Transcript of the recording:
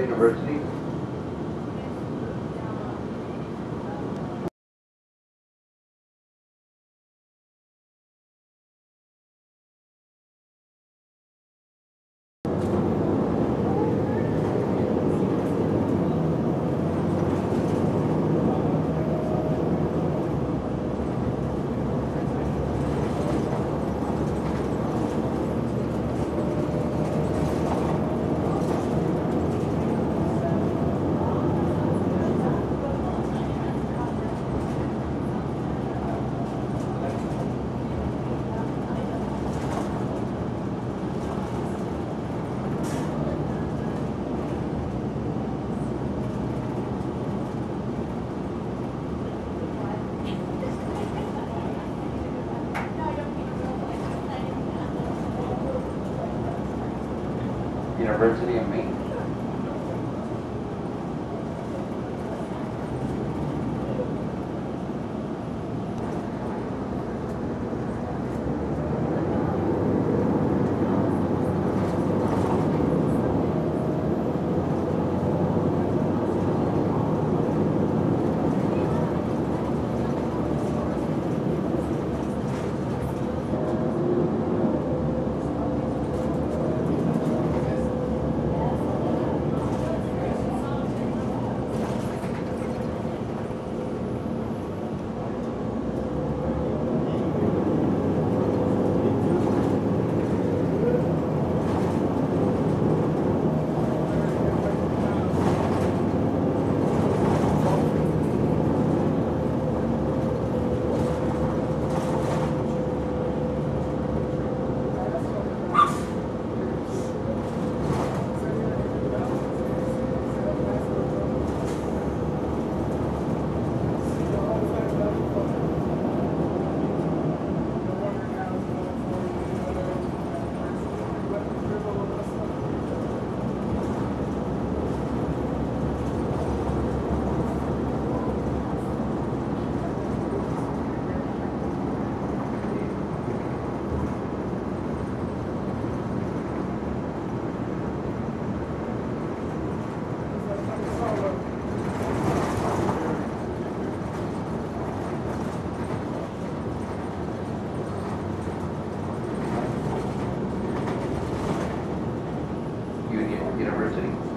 University. University of Maine. University.